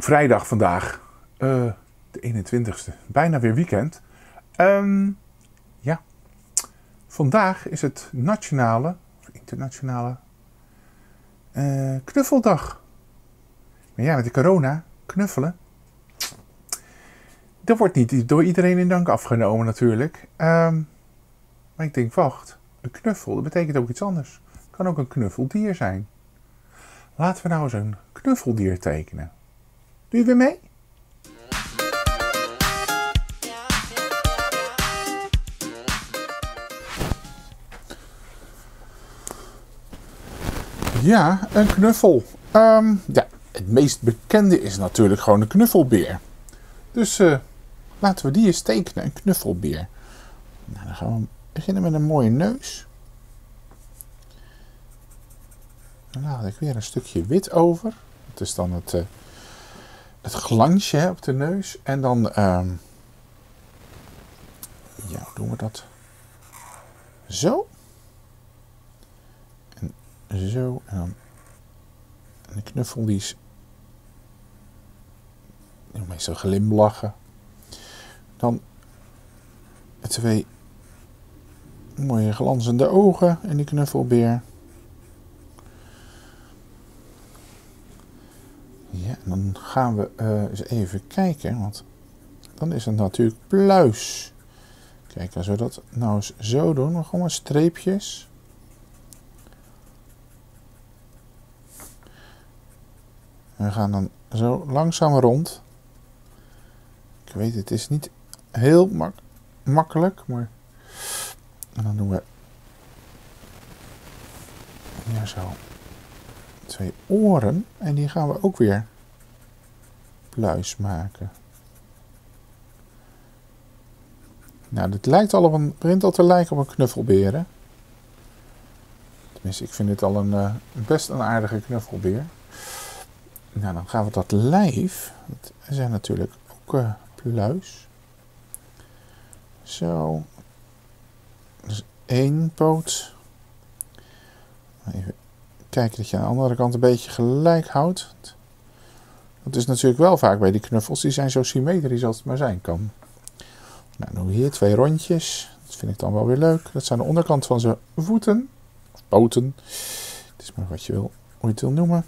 vrijdag vandaag, uh, de 21ste, bijna weer weekend. Um, ja, vandaag is het nationale, of internationale, uh, knuffeldag. Maar ja, met de corona, knuffelen, dat wordt niet door iedereen in dank afgenomen natuurlijk. Um, maar ik denk, wacht, een knuffel, dat betekent ook iets anders. Het kan ook een knuffeldier zijn. Laten we nou eens een knuffeldier tekenen. Doe je weer mee? Ja, een knuffel. Um, ja, het meest bekende is natuurlijk gewoon een knuffelbeer. Dus uh, laten we die eens tekenen, een knuffelbeer. Nou, dan gaan we beginnen met een mooie neus. Dan laat ik weer een stukje wit over. Dat is dan het, uh, het glansje op de neus. En dan, um, ja, doen we dat? Zo. En zo. En dan en de knuffel die is meestal glimlachen. Dan twee mooie glanzende ogen in die knuffelbeer. Ja, dan gaan we uh, eens even kijken, want dan is het natuurlijk pluis. Kijk, als we dat nou eens zo doen, nog gewoon streepjes. We gaan dan zo langzaam rond. Ik weet, het is niet heel mak makkelijk, maar. En dan doen we. Ja, zo twee oren en die gaan we ook weer pluis maken. Nou, dit lijkt al op een, begint al te lijken op een knuffelbeer. Tenminste, ik vind dit al een, uh, best een aardige knuffelbeer. Nou, dan gaan we dat lijf, dat zijn natuurlijk ook uh, pluis. Zo. Dus één poot. Even kijken dat je aan de andere kant een beetje gelijk houdt. Dat is natuurlijk wel vaak bij die knuffels. Die zijn zo symmetrisch als het maar zijn kan. Nou, dan doen hier twee rondjes. Dat vind ik dan wel weer leuk. Dat zijn de onderkant van zijn voeten. Of poten. Het is maar wat je wil, hoe je het wil noemen.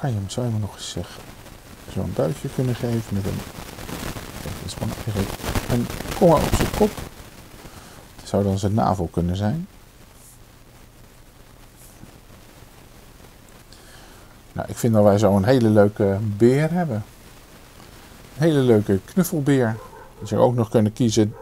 kan je hem zo nog eens zeggen. Zo'n buitje kunnen geven met een. Dat is gewoon een komma op zijn kop. Dat zou dan zijn navel kunnen zijn. Nou, ik vind dat wij zo'n hele leuke beer hebben. Een hele leuke knuffelbeer. Je ook nog kunnen kiezen